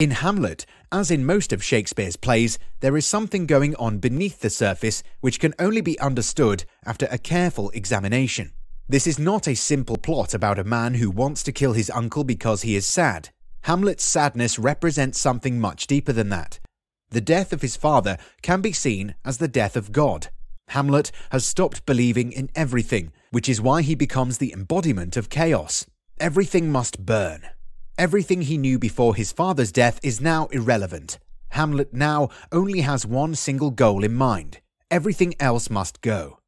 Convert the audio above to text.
In Hamlet, as in most of Shakespeare's plays, there is something going on beneath the surface which can only be understood after a careful examination. This is not a simple plot about a man who wants to kill his uncle because he is sad. Hamlet's sadness represents something much deeper than that. The death of his father can be seen as the death of God. Hamlet has stopped believing in everything, which is why he becomes the embodiment of chaos. Everything must burn. Everything he knew before his father's death is now irrelevant. Hamlet now only has one single goal in mind everything else must go.